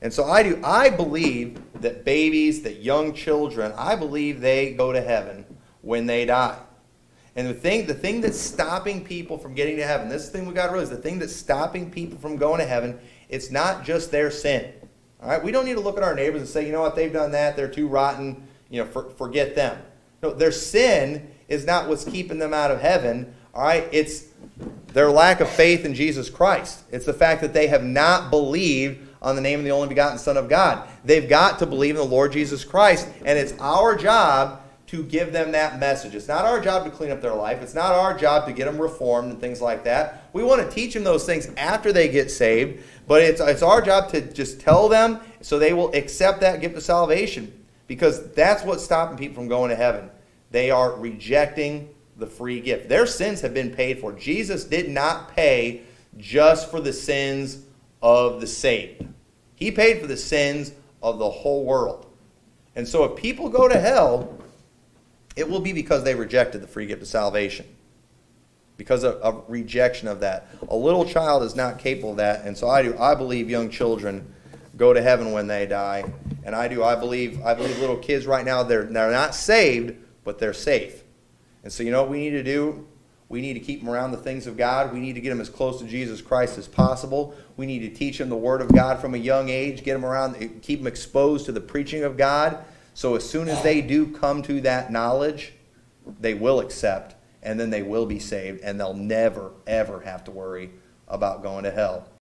And so I do, I believe that babies, that young children, I believe they go to heaven when they die. And the thing, the thing that's stopping people from getting to heaven, this thing we got to realize, the thing that's stopping people from going to heaven, it's not just their sin. All right, we don't need to look at our neighbors and say, you know what, they've done that, they're too rotten, you know, for, forget them. No, their sin is not what's keeping them out of heaven. All right, it's their lack of faith in Jesus Christ. It's the fact that they have not believed on the name of the only begotten Son of God. They've got to believe in the Lord Jesus Christ, and it's our job to give them that message. It's not our job to clean up their life. It's not our job to get them reformed and things like that. We want to teach them those things after they get saved, but it's, it's our job to just tell them so they will accept that gift of salvation because that's what's stopping people from going to heaven. They are rejecting the free gift. Their sins have been paid for. Jesus did not pay just for the sins of the saved, He paid for the sins of the whole world. And so if people go to hell, it will be because they rejected the free gift of salvation. Because of, of rejection of that. A little child is not capable of that. And so I do I believe young children go to heaven when they die. And I do I believe I believe little kids right now they're they're not saved, but they're safe. And so you know what we need to do? We need to keep them around the things of God. We need to get them as close to Jesus Christ as possible. We need to teach them the Word of God from a young age, get them around, eh, keep them exposed to the preaching of God. So as soon as they do come to that knowledge, they will accept, and then they will be saved, and they'll never, ever have to worry about going to hell.